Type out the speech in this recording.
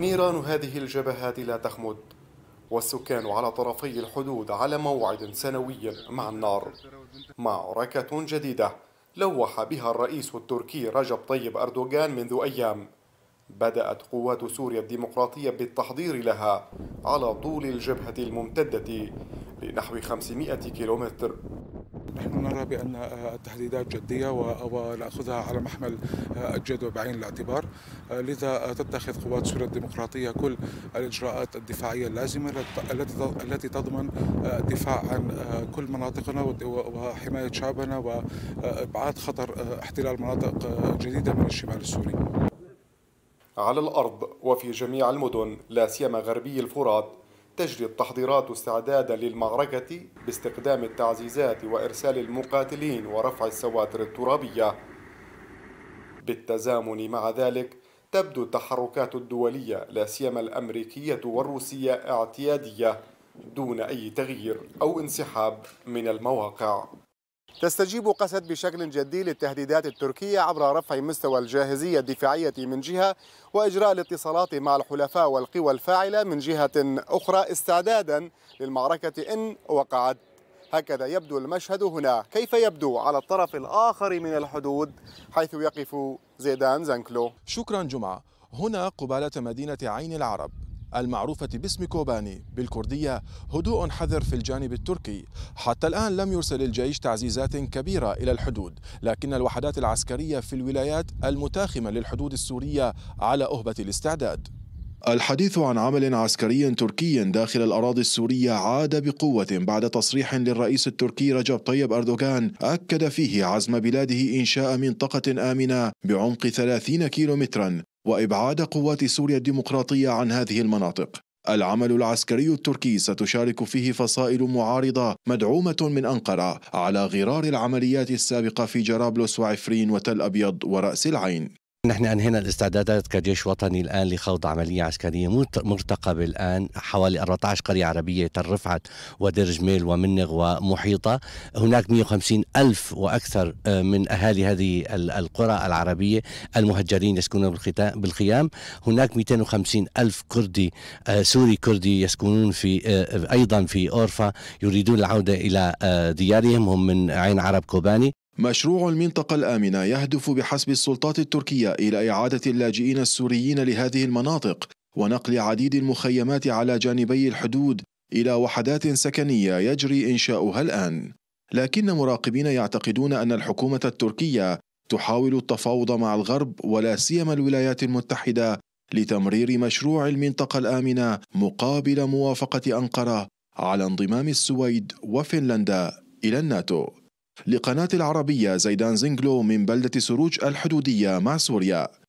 نيران هذه الجبهات لا تخمد والسكان على طرفي الحدود على موعد سنوي مع النار. معركة جديدة لوح بها الرئيس التركي رجب طيب أردوغان منذ أيام. بدأت قوات سوريا الديمقراطية بالتحضير لها على طول الجبهة الممتدة لنحو 500 كيلومتر. نحن نرى بأن التهديدات جدية ونأخذها على محمل الجد وبعين الاعتبار. لذا تتخذ قوات سوريا الديمقراطية كل الإجراءات الدفاعية اللازمة التي تضمن الدفاع عن كل مناطقنا وحماية شعبنا وإبعاد خطر احتلال مناطق جديدة من الشمال السوري. على الأرض وفي جميع المدن لا سيما غربي الفرات تجري التحضيرات استعدادا للمعركة باستخدام التعزيزات وإرسال المقاتلين ورفع السواتر الترابية. بالتزامن مع ذلك تبدو التحركات الدولية لا سيما الأمريكية والروسية اعتيادية دون أي تغيير أو انسحاب من المواقع. تستجيب قسد بشكل جدي للتهديدات التركية عبر رفع مستوى الجاهزية الدفاعية من جهة وإجراء الاتصالات مع الحلفاء والقوى الفاعلة من جهة أخرى استعدادا للمعركة إن وقعت. هكذا يبدو المشهد هنا. كيف يبدو على الطرف الآخر من الحدود حيث يقف زيدان زنكلو شكرا جمعة. هنا قبالة مدينة عين العرب. المعروفة باسم كوباني بالكردية هدوء حذر في الجانب التركي. حتى الآن لم يرسل الجيش تعزيزات كبيرة إلى الحدود لكن الوحدات العسكرية في الولايات المتاخمة للحدود السورية على أهبة الاستعداد. الحديث عن عمل عسكري تركي داخل الأراضي السورية عاد بقوة بعد تصريح للرئيس التركي رجب طيب أردوغان. أكد فيه عزم بلاده إنشاء منطقة آمنة بعمق 30 كيلومترا. وإبعاد قوات سوريا الديمقراطية عن هذه المناطق. العمل العسكري التركي ستشارك فيه فصائل معارضة مدعومة من أنقرة على غرار العمليات السابقة في جرابلس وعفرين وتل أبيض ورأس العين. نحن أنهينا الاستعدادات كجيش وطني الآن لخوض عملية عسكرية مرتقبة الآن حوالي 14 قرية عربية تل رفعت ودير جميل ومنغ ومحيطة. هناك 150 ألف وأكثر آه، من أهالي هذه القرى العربية المهجرين يسكنون بالخيام. هناك 250 ألف كردي آه، سوري كردي يسكنون في آه، أيضا في أورفا يريدون العودة إلى ديارهم. هم من عين عرب كوباني. مشروع المنطقة الآمنة يهدف بحسب السلطات التركية إلى إعادة اللاجئين السوريين لهذه المناطق ونقل عديد المخيمات على جانبي الحدود إلى وحدات سكنية يجري إنشاؤها الآن. لكن مراقبين يعتقدون أن الحكومة التركية تحاول التفاوض مع الغرب ولا سيما الولايات المتحدة لتمرير مشروع المنطقة الآمنة مقابل موافقة أنقرة على انضمام السويد وفنلندا إلى الناتو. لقناة العربية زيدان زنجلو من بلدة سروج الحدودية مع سوريا.